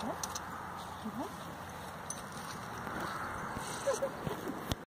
어? 이거? 이거?